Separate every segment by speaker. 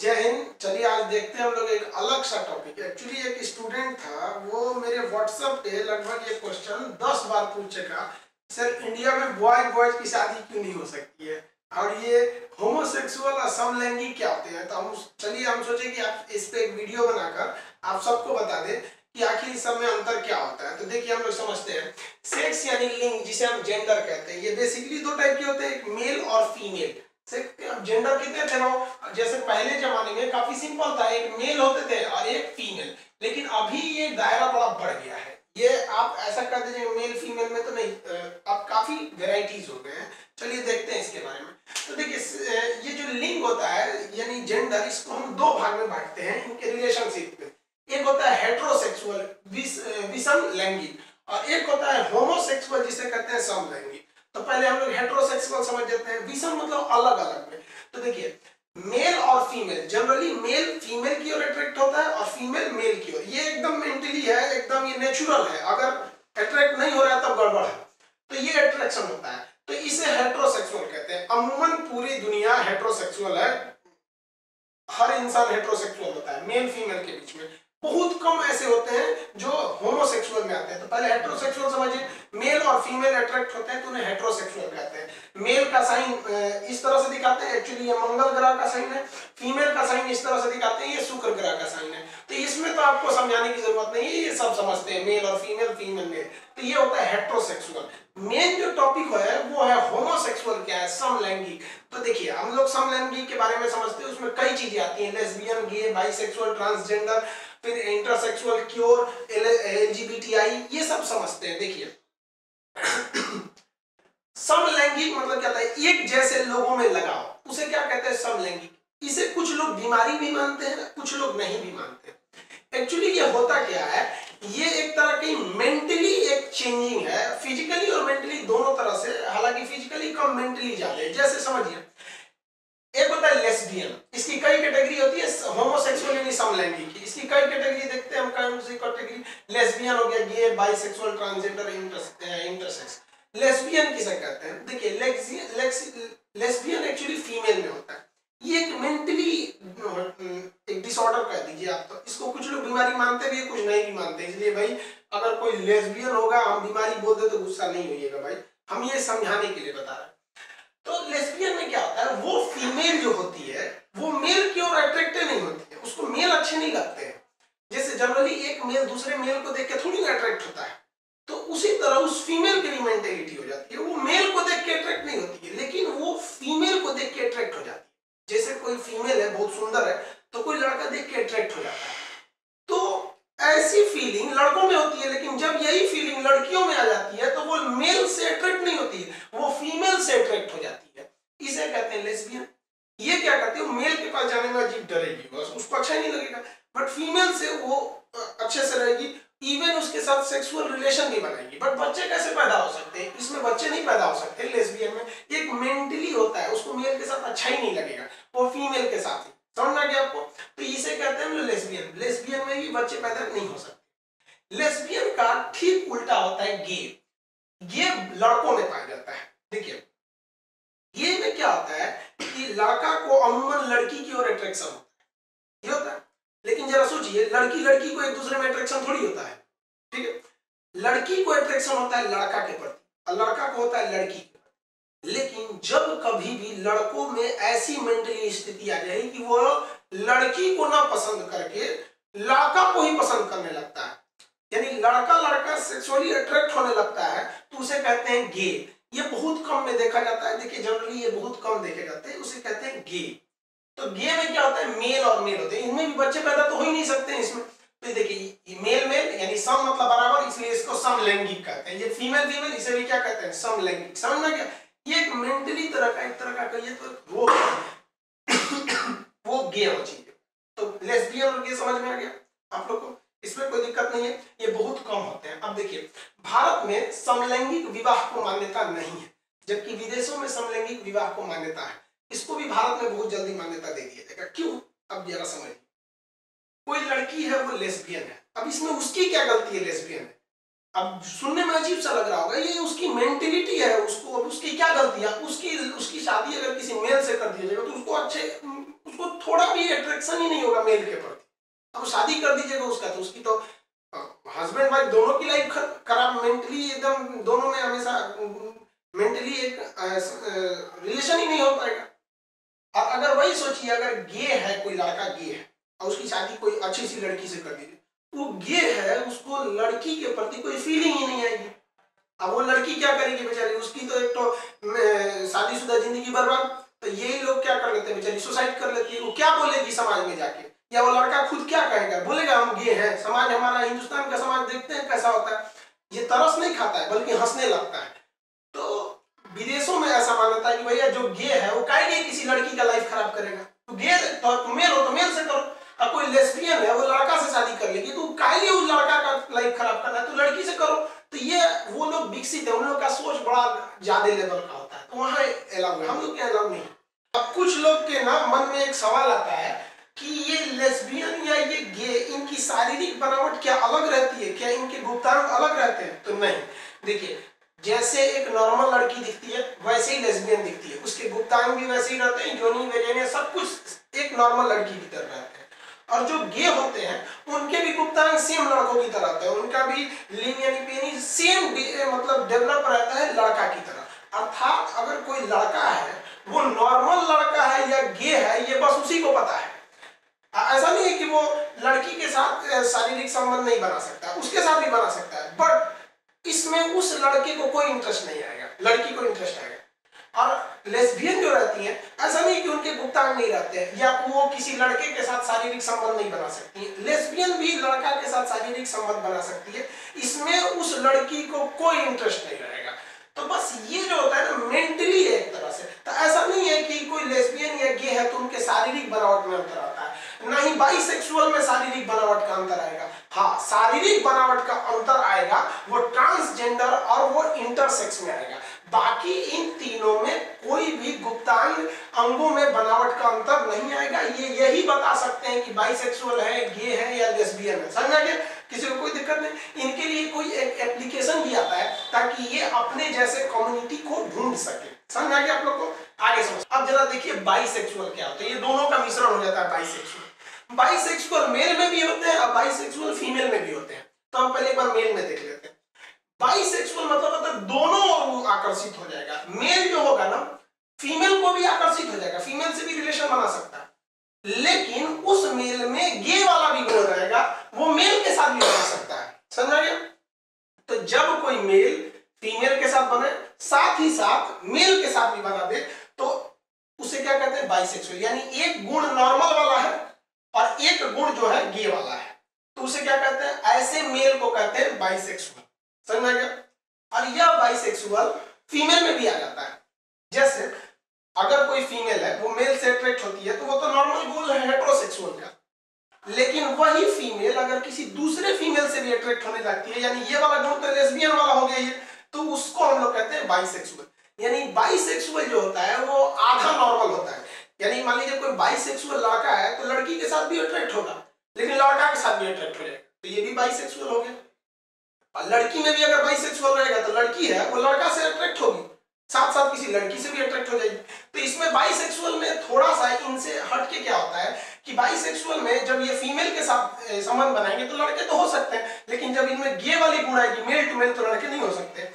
Speaker 1: जय हिंद। चलिए आज देखते हैं हम लोग एक अलग सा टॉपिक एक्चुअली एक स्टूडेंट था, वो मेरे व्हाट्सएप पे लगभग ये क्वेश्चन दस बार पूछ चुका सर इंडिया में बॉयज़ बॉयज़ की शादी क्यों नहीं हो सकती है? और ये होमोसेक्सुअल और समलैंगिक क्या होते हैं? तो हम चलिए हम सोचे कि आप इस पे एक वीडियो बनाकर आप सबको बता दें कि आखिर इस में अंतर क्या होता है। तो देखिए हम लोग समझते हैं। सेक्स यानी लिंग जिसे हम जेंडर कहते हैं, ये बेसिकली दो टाइप के होते हैं, एक मेल और फीमेल जेंडर कितने थे ना, जैसे पहले जमाने में काफ़ी सिंपल था, एक मेल होते थे और एक फीमेल लेकिन अभी ये दायरा बड़ा बढ़ गया है। ये आप ऐसा कर दीजिए मेल फीमेल में तो नहीं अब काफ़ी वेराइटीज हो गए हैं। चलिए देखते हैं इसके बारे में। तो देखिए ये जो लिंग होता है, यानी जेंडर इसको हम दो भाग में बांटते हैं इनके रिलेशनशिप में एक होता है हेट्रोसेक्सुअल विषम लैंगिक और एक होता है होमोसेक्सुअल जिसे कहते हैं समलैंगिक पहले हम लोग हेट्रोसेक्सुअल समझ जाते हैं। विषम मतलब अलग अलग में तो देखिए मेल और फीमेल जनरली मेल फीमेल की ओर अट्रैक्ट होता है और फीमेल मेल की ओर। ये एकदम मेंटली है, एकदम ये नेचुरल है। अगर अट्रैक्ट नहीं हो रहा है, तब गड़बड़ है। तो ये अट्रैक्शन होता है। तो इसे हेट्रोसेक्सुअल कहते हैं। अमूमन पूरी दुनिया हेट्रोसेक्सुअल है। हर इंसान हेट्रोसेक्सुअल होता है मेल फीमेल के बीच में। बहुत कम ऐसे होते हैं जो होमोसेक्सुअल में आते हैं। तो पहले हेट्रोसेक्सुअल अट्रैक्ट होते हैं तो उन्हें हेट्रोसेक्सुअल कहते हैं। मेल का साइन इस तरह से दिखाते हैं एक्चुअली ये मंगल ग्रह का साइन है फीमेल का साइन इस तरह से दिखाते हैं, ये शुक्र ग्रह का साइन है। तो इसमें तो आपको समझाने की ज़रूरत नहीं है, ये सब समझते हैं मेल और फीमेल फीमेल मेल तो ये होता है हेट्रोसेक्सुअल मेन जो टॉपिक है, वो है होमोसेक्सुअल क्या है? समलैंगिक। तो देखिए, हम लोग समलैंगिक के बारे में समझते हैं, उसमें कई चीज़ें आती हैं लेस्बियन गे बाइसेक्सुअल ट्रांसजेंडर फिर इंटरसेक्सुअल क्योर एलजीबीटीआई ये सब समझते हैं। देखिए समलैंगिक मतलब क्या है? एक जैसे लोगों में लगाव। उसे क्या कहते हैं समलैंगिक? इसे कुछ लोग बीमारी भी मानते हैं, कुछ लोग नहीं भी मानते एक्चुअली ये होता क्या है? ये एक तरह की मेंटली एक चेंजिंग है। फिजिकली और मेंटली दोनों तरह से, हालाँकि फिजिकली कम मेंटली ज़्यादा जैसे समझिए, एक होता है लेस्बियन इसकी कई कैटेगरी होती है होमोसेक्सुअल समलैंगिक इसकी कई कैटेगरी देखते हैं हम कौन सी कैटेगरी लेस्बियन हो गया gay bisexual transgender intersex lesbian किसे कहते हैं देखिए लेस्बियन एक्चुअली फीमेल में होता है ये एक मेंटली एक डिसऑर्डर कह दीजिए आप तो इसको कुछ लोग बीमारी मानते भी है कुछ नहीं भी मानते इसलिए भाई अगर कोई लेस्बियन होगा हम बीमारी बोलते तो गुस्सा नहीं होइएगा भाई हम ये समझाने के लिए बता रहे हैं तो लेस्बियन में क्या होता है वो फीमेल जो होती है वो मेल की ओर अट्रैक्टेड नहीं होती है उसको मेल अच्छे नहीं लगते हैं। जैसे जनरली एक मेल दूसरे मेल को देख के थोड़ी ना अट्रैक्ट होता है। तो उसी तरह उस फीमेल की भी मेंटेलिटी हो जाती है। वो मेल को देख के अट्रैक्ट नहीं होती है, लेकिन वो फीमेल को देख के अट्रैक्ट हो जाती है। जैसे कोई फीमेल है, बहुत सुंदर है तो कोई लड़का देख के अट्रैक्ट हो जाता है। तो ऐसी फीलिंग लड़कों में होती है, लेकिन जब यही फीलिंग लड़कियों में आ जाती है तो वो मेल से अट्रैक्ट नहीं होती है। वो फीमेल से अट्रैक्ट हो जाती है इसे कहते हैं लेस्बियन ये क्या करते हैं मेल के पास जाने में अजीब डरेगी बस उसको अच्छा नहीं लगेगा बट फीमेल से वो अच्छे से रहेगी इवन उसके साथ रिलेशन भी बनाएगी। बट बच्चे कैसे पैदा हो सकते हैं? इसमें बच्चे नहीं पैदा हो सकते लेस्बियन में। एक मेंटली होता है, उसको मेल के साथ अच्छा ही नहीं लगेगा। वो फीमेल के साथ ही। समझ गया आपको? तो इसे कहते हैं लेस्बियन लेस्बियन में भी बच्चे पैदा नहीं हो सकते। लेस्बियन का ठीक उल्टा होता है गे गे लड़कों में पाया जाता है। देखिए गे में क्या होता है कि लड़का को अमूमन लड़की की ओर अट्रैक्शन होता है। ये होता है। लेकिन जरा सोचिए लड़की लड़की को एक दूसरे में अट्रैक्शन थोड़ी होता है। ठीक है? लड़की को अट्रैक्शन होता है लड़का के प्रति लड़का को होता है लड़की के प्रति। लेकिन जब कभी भी लड़कों में ऐसी मेंटली स्थिति आ जाए कि वो लड़की को ना पसंद करके लड़का को ही पसंद करने लगता है, यानी लड़का लड़का सेक्सुअली अट्रैक्ट होने लगता है तो उसे कहते हैं गे ये बहुत कम में देखा जाता है, देखिए जनरली ये बहुत कम देखे जाते हैं, उसे कहते हैं गे तो गे में क्या होता है मेल और मेल होते हैं, इनमें भी बच्चे पैदा तो हो ही नहीं सकते इसमें। तो देखिए मेल मेल यानी सम मतलब बराबर, इसलिए इसको समलैंगिक कहते हैं। ये फीमेल फीमेल इसे भी क्या कहते हैं? समलैंगिक। समझ में क्या ये एक मेंटली तरह का, एक तरह का कहिए तो वो वो गे हो चीज़ तो लेस्बियन और गे समझ में आ गया? आप लोग को इसमें कोई दिक्कत नहीं है, ये बहुत कम होते हैं। अब देखिए, भारत में समलैंगिक विवाह को मान्यता नहीं है, जबकि विदेशों में समलैंगिक विवाह को मान्यता है। इसको भी भारत में बहुत जल्दी मान्यता दे दिया जाएगा क्यों? अब जरा समझिए। कोई लड़की है वो लेस्बियन है। अब इसमें उसकी क्या गलती है, लेस्बियन है? अब सुनने में अजीब सा लग रहा होगा, ये उसकी मेंटेलिटी है, उसको, अब उसकी क्या गलती है? उसकी उसकी शादी अगर किसी मेल से कर दिया जाएगा तो उसको अच्छे, उसको थोड़ा भी अट्रैक्शन ही नहीं होगा मेल के प्रति। अब शादी कर दीजिएगा उसका तो उसकी तो हस्बैंड वाइफ दोनों की लाइफ खराब मेंटली एकदम, दोनों में हमेशा मेंटली एक रिलेशन ही नहीं हो पाएगा। और अगर वही सोचिए, अगर गे है, कोई लड़का गे है और उसकी शादी कोई अच्छी सी लड़की से कर दी वो गे है, उसको लड़की के प्रति कोई फीलिंग ही नहीं आएगी। अब वो लड़की क्या करेगी बेचारी? उसकी तो एक तो शादीशुदा ज़िंदगी बर्बाद। तो यही लोग क्या कर लेते हैं बेचारी? सुसाइड कर लेती है। वो क्या बोलेगी समाज में जाके? या वो लड़का खुद क्या कहेगा? बोलेगा, हम गे हैं। समाज, हमारा हिंदुस्तान का समाज देखते हैं कैसा होता है। ये तरस नहीं खाता है, बल्कि हंसने लगता है। तो विदेशों में ऐसा मान्यता है कि भैया, जो गे है, वो कहेंगे किसी लड़की का लाइफ खराब करेगा? तो गे तो मेल हो तो अब कोई लेस्बियन है, वो लड़का से शादी कर लेगी तो काहे उस लड़का का लाइफ खराब करना है तो लड़की से करो। तो ये, वो लोग विकसित है, उन लोग का सोच बड़ा ज़्यादा लेवल का होता है। तो वहाँ अलाउ है हम लोग के अलाउ नहीं? अब कुछ लोग के ना मन में एक सवाल आता है कि ये लेस्बियन या ये गे इनकी शारीरिक बनावट क्या अलग रहती है? क्या इनके गुप्तांग अलग रहते हैं? तो नहीं। देखिए, जैसे एक नॉर्मल लड़की दिखती है, वैसे ही लेस्बियन दिखती है। उसके गुप्तांग भी वैसे ही रहते हैं जोनी वगैरह सब कुछ एक नॉर्मल लड़की की तरह रहते हैं। और जो गे होते हैं, उनके भी गुप्तांग सेम लड़कों की तरह होते हैं। उनका भी लिंग यानी पेनी सेम मतलब डेवलप रहता है लड़का की तरह। अर्थात अगर कोई लड़का है, वो नॉर्मल लड़का है या गे है, ये बस उसी को पता है। ऐसा नहीं है कि वो लड़की के साथ शारीरिक संबंध नहीं बना सकता, उसके साथ भी बना सकता है। बट इसमें उस लड़के को कोई इंटरेस्ट नहीं आएगा। लड़की को इंटरेस्ट आएगा। और लेस्बियन जो रहती हैं, ऐसा नहीं कि उनके गुप्तांग नहीं रहते हैं, या वो किसी लड़के के साथ शारीरिक संबंध नहीं बना सकती है। लेस्बियन भी लड़का के साथ शारीरिक संबंध बना सकती है। इसमें उस लड़की को कोई इंटरेस्ट नहीं रहेगा। तो बस ये जो होता है ना मेंटली है एक तरह से। तो ऐसा नहीं है कि कोई लेस्बियन या गे है तो उनके शारीरिक बनावट में अंतर आता है। ना ही बाइसेक्सुअल में शारीरिक बनावट का अंतर आएगा। हाँ शारीरिक बनावट का अंतर आएगा, वो ट्रांसजेंडर और वो इंटरसेक्स में आएगा। बाकी इन तीनों में कोई भी गुप्तांग अंगों में बनावट का अंतर नहीं आएगा। ये यही बता सकते हैं कि बाइसेक्सुअल है गे है या लेस्बियन है। समझा गया? किसी को कोई दिक्कत नहीं। इनके लिए कोई एक एप्लीकेशन भी आता है ताकि ये अपने जैसे कम्युनिटी को ढूंढ सके। समझ आ गया आप लोग को? आगे समझ। अब जरा देखिए बाइसेक्सुअल क्या होता है। ये दोनों का मिश्रण हो जाता है बाइसेक्सुअल बाइसेक्सुअल मेल में भी होते हैं और बाइसेक्सुअल फीमेल में भी होते हैं। तो हम पहले एक बार मेल में देख लेते हैं। बाइसेक्सुअल मतलब है दोनों ओर आकर्षित हो जाएगा। मेल जो होगा ना, फीमेल को भी आकर्षित हो जाएगा, फीमेल से भी रिलेशन बना सकता है। लेकिन उस मेल में गे वाला भी गुण रहेगा, वो मेल के साथ भी बना सकता है। समझा गया? तो जब कोई मेल फीमेल के साथ बने, साथ ही साथ मेल के साथ भी बना दे तो उसे क्या कहते हैं? बाइसेक्सुअल। यानी एक गुण नॉर्मल वाला है और एक गुण जो है गे वाला है। तो उसे क्या कहते हैं? ऐसे मेल को कहते हैं बाइसेक्सुअल। समझ में गया? और यह बाइसेक्सुअल फीमेल में भी आ जाता है। जैसे, अगर कोई फीमेल है, वो मेल से अट्रैक्ट होती है तो वो तो नॉर्मल गोल है हेट्रोसेक्सुअल का। लेकिन वही फीमेल अगर किसी दूसरे फीमेल से भी अट्रैक्ट होने लगती है, यानी ये वाला गुण तो लेस्बियन वाला हो गया ये तो उसको हम लोग कहते हैं बाइसेक्सुअल यानी बाइसेक्सुअल जो होता है, वो आधा नॉर्मल होता है। यानी मान लीजिए कोई बाइसेक्सुअल लड़का है तो लड़की के साथ भी अट्रैक्ट होगा, लेकिन लड़का के साथ भी अट्रैक्ट हो जाएगा। तो ये भी बाइसेक्सुअल हो गया। लड़की में भी अगर बाइसेक्सुअल रहेगा तो लड़की है वो लड़का से अट्रैक्ट होगी। साथ साथ किसी लड़की से भी अट्रैक्ट हो जाएगी। तो इसमें बाइसेक्सुअल में थोड़ा सा इनसे हट के क्या होता है कि बाइसेक्सुअल में जब ये फीमेल के साथ संबंध बनाएँगे तो लड़के तो हो सकते हैं लेकिन जब इनमें गे वाली गुण आएगी मेल टू मेल तो लड़के नहीं हो सकते।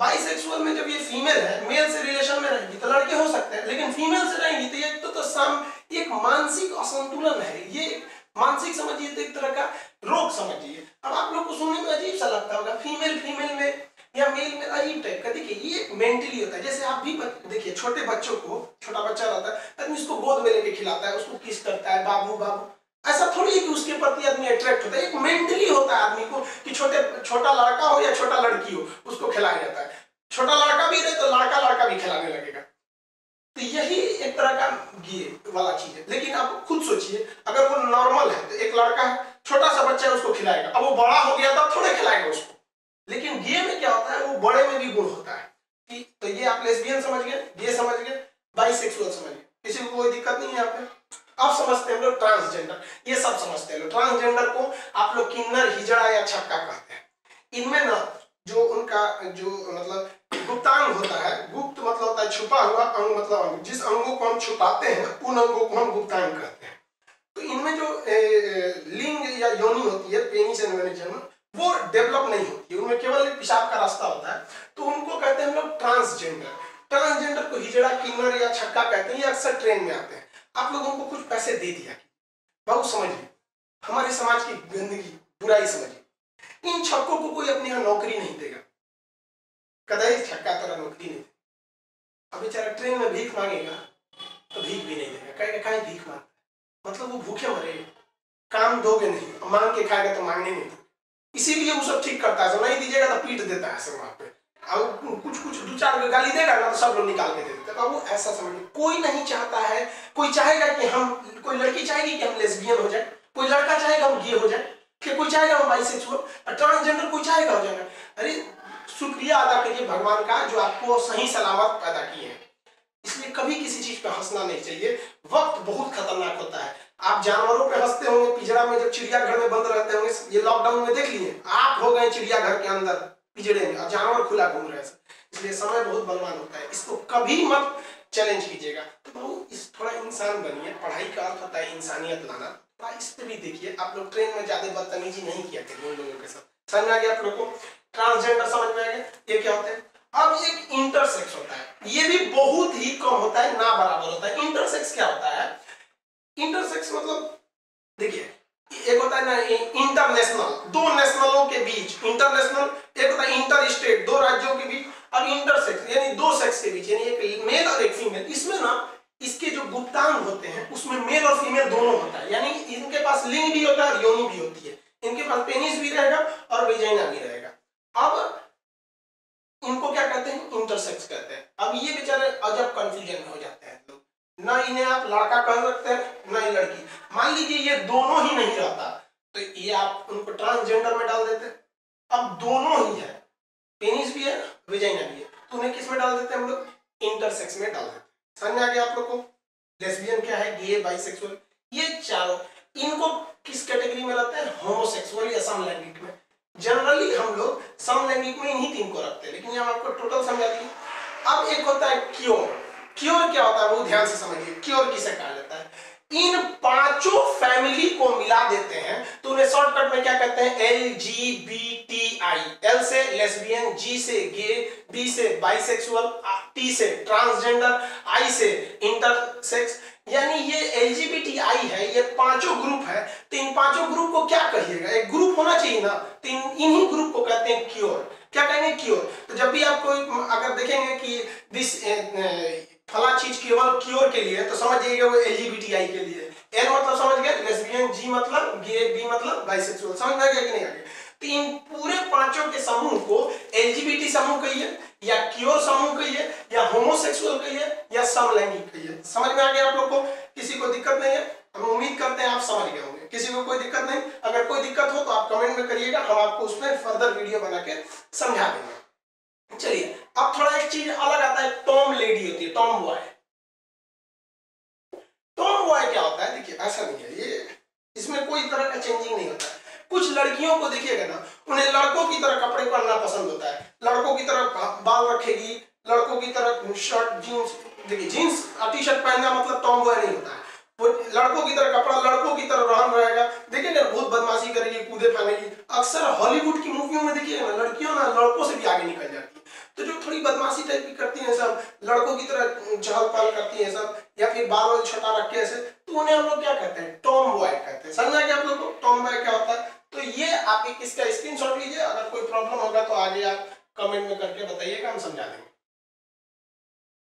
Speaker 1: बाइसेक्सुअल में जब ये फीमेल है मेल से रिलेशन में रहेगी तो लड़के हो सकते हैं लेकिन फीमेल से रहेंगी तो ये तो, तो सम एक मानसिक असंतुलन है। ये मानसिक समझिए तो एक तरह का रोग समझिए अब आप लोग को सुनने में अजीब सा लगता होगा फीमेल फीमेल में या मेल में अजीब टाइप का देखिए ये मेंटली होता है जैसे आप भी देखिए छोटे बच्चों को, छोटा बच्चा रहता है आदमी उसको गोद में लेके खिलाता है, उसको किस करता है, बाबू बाबू। ऐसा थोड़ी है कि उसके प्रति आदमी अट्रैक्ट होता है, एक मेंटली होता है आदमी को कि छोटे, छोटा लड़का हो या छोटा लड़की हो, उसको खिलाया जाता है। छोटा लड़का भी रहे तो लड़का लड़का भी खिलाने लगेगा। तो यही एक तरह का गे वाला चीज़ है। लेकिन आप खुद सोचिए, अगर वो नॉर्मल है तो एक लड़का है, छोटा सा बच्चा है, उसको खिलाएगा। अब वो बड़ा हो गया, तब थोड़े खिलाएगा उसको। लेकिन गे में क्या होता है, वो बड़े में भी गुण होता है। तो ये आप लेस्बियन समझ गए गे समझ गए बाइसेक्सुअल समझ गए। किसी को कोई दिक्कत नहीं है यहाँ पे। अब समझते हैं लोग ट्रांसजेंडर ये सब समझते हैं लोग। ट्रांसजेंडर को आप लोग किन्नर हिजड़ा या छक्का कहते हैं। इनमें ना जो उनका जो मतलब गुप्तांग होता है गुप्त मतलब होता है छुपा हुआ अंग मतलब अंग। जिस अंगों को हम छुपाते हैं उन अंगों को हम गुप्तांग कहते हैं। तो इनमें जो ए, लिंग या योनि होती है पेनिस एंड वो डेवलप नहीं होती है उनमें केवल पिशाब का रास्ता होता है। तो उनको कहते हैं हम लोग ट्रांसजेंडर ट्रांसजेंडर को हिजड़ा किन्नर या छक्का कहते हैं ये अक्सर ट्रेन में आते हैं। आप लोगों को कुछ पैसे दे दिया बहुत समझिए हमारे समाज की गंदगी, बुराई समझिए इन छक्कों को कोई अपने यहाँ नौकरी नहीं देगा। कदाई छक्का तरह नौकरी नहीं अब बेचारा ट्रेन में भीख मांगेगा तो भीख भी नहीं देगा। कहेगा कहीं भीख माँगता मतलब वो भूखे मरे। काम दोगे नहीं, मांग के खाएगा तो मांगने नहीं इसीलिए वो सब ठीक करता है नहीं दीजिएगा तो पीट देता है सब वहाँ पे। अब कुछ कुछ दो चार गाली देगा ना तो सब लोग निकाल के दे देते बाबू ऐसा समझ कोई नहीं चाहता है, कोई चाहेगा कि हम, कोई लड़की चाहेगी कि हम लेस्बियन हो जाए, कोई लड़का चाहेगा हम गे हो जाए, फिर कोई चाहेगा हम बाइसेक्सुअल ट्रांसजेंडर कोई चाहेगा हो जाएगा अरे, शुक्रिया अदा करिए भगवान का, जो आपको सही सलामत पैदा किए हैं। इसलिए कभी किसी चीज़ पे हंसना नहीं चाहिए। वक्त बहुत खतरनाक होता है। आप जानवरों पे हँसते होंगे पिजड़ा में जब चिड़ियाघर में बंद रहते होंगे, ये लॉकडाउन में देख लिए आप हो गए चिड़ियाघर के अंदर पिजड़े में, और जानवर खुला घूम रहे हैं। इसलिए समय बहुत बलवान होता है। इसको कभी मत चैलेंज कीजिएगा। तो बहुत इस थोड़ा इंसान बनिए, पढ़ाई का अर्थ होता है इंसानियत लाना। थोड़ा इस पे भी देखिए, आप लोग ट्रेन में ज़्यादा बदतमीजी नहीं किया करिए उन लोगों के साथ। समझ में आ गया आप लोग को? ट्रांसजेंडर समझ में आ गया? ये क्या होता है? अब एक इंटरसेक्स होता है। ये भी बहुत ही कम होता है, ना बराबर होता है। इंटरसेक्स क्या होता है? इंटरसेक्स मतलब देखिए, एक होता है ना इंटरनेशनल दो नेशनलों के बीच इंटरनेशनल एक होता है इंटर स्टेट दो राज्यों के बीच, और इंटरसेक्स यानी दो सेक्स के बीच, यानी एक मेल और एक फीमेल इसमें ना, इसके जो गुप्तांग होते हैं, उसमें मेल और फीमेल दोनों होता है। यानी इनके पास लिंग भी होता है और योनि भी होती है। इनके पास पेनिस भी रहेगा और वेजाइना भी रहेगा। अब, इनको क्या कहते हैं? इंटरसेक्स कहते हैं। अब ये बेचारे अजब कंफ्यूजन में हो जाते हैं। ना इन्हें आप लड़का कह सकते हैं, ना ही लड़की। मान लीजिए ये दोनों ही नहीं रहता तो ये आप उनको ट्रांसजेंडर में डाल देते। अब दोनों ही है। पेनिस भी है विजाइना भी है। तो उन्हें किसमें डाल देते हैं हम लोग? इंटरसेक्स में डाल देते समझ आ गया आप लोग को? लेस्बियन क्या है? गे बाइसेक्सुअल ये चारों, इनको किस कैटेगरी में रहते हैं? होमोसेक्सुअल या समलैंगिक में। जनरली हम लोग समलैंगिक में इन्हीं तीन को रखते हैं। लेकिन यहाँ आपको टोटल समझा दिए अब एक होता है क्योर क्योर क्या होता है वो ध्यान से समझिए, क्योर किसे कहा जाता है? इन पाँचों फैमिली को मिला देते हैं तो उन्हें शॉर्टकट में क्या कहते हैं? L G B T I L से लेस्बियन जी से गे बी से बाइसेक्सुअल टी से ट्रांसजेंडर आई से इंटरसेक्स यानी ये L G B T I है, ये पाँचों ग्रुप है तो इन पाँचों ग्रुप को क्या कहिएगा? एक ग्रुप होना चाहिए ना तो इन, इन्हीं ग्रुप को कहते हैं क्योर क्या कहेंगे? क्योर तो जब भी आप कोई, अगर देखेंगे कि दिस फला चीज़ केवल क्योर के लिए तो समझ जाइएगा वो एलजीबीटीआई के लिए। एन मतलब समझ गए? लेस्बियन जी मतलब गे बी मतलब बाइसेक्सुअल समझ में आ गया कि नहीं आ गया? तो इन पूरे पाँचों के समूह को एलजीबीटी समूह कहिए, या क्योर समूह कहिए, या होमोसेक्सुअल कहिए, या समलैंगिक कहिए। समझ में आ गया आप लोग को? किसी को दिक्कत नहीं है? हम उम्मीद करते हैं आप समझ गए होंगे। किसी को कोई दिक्कत नहीं? अगर कोई दिक्कत हो तो आप कमेंट में करिएगा, हम आपको उसमें फर्दर वीडियो बना के समझा देंगे। चलिए अब थोड़ा एक चीज़ अलग आता है टॉम लेडी होती है टॉम बॉय टॉम बॉय क्या होता है? देखिए, ऐसा नहीं है, ये इसमें कोई तरह का चेंजिंग नहीं होता है। कुछ लड़कियों को देखिएगा ना, उन्हें लड़कों की तरह कपड़े पहनना पसंद होता है। लड़कों की तरह बाल रखेगी, लड़कों की तरह शर्ट जीन्स देखिए जीन्स टी शर्ट पहनना मतलब टॉम बॉय नहीं होता है। वो लड़कों की तरह कपड़ा लड़कों की तरह रहन रहेगा। देखिए ना, बहुत बदमाशी करेगी, कूदे फानेगी अक्सर हॉलीवुड की मूवियों में देखिए ना, लड़कियों ना लड़कों से भी आगे निकल जाती जो थोड़ी बदमाशी टाइप की करती हैं सब, लड़कों की तरह चहल पहल करती हैं सब, या फिर बाल वाल छोटा रखे ऐसे तो उन्हें हम लोग क्या कहते हैं? टॉम बॉय कहते हैं। समझा क्या आप लोग टॉम बॉय क्या होता है? तो ये आप एक इसका स्क्रीन लीजिए, अगर कोई प्रॉब्लम होगा तो आगे आप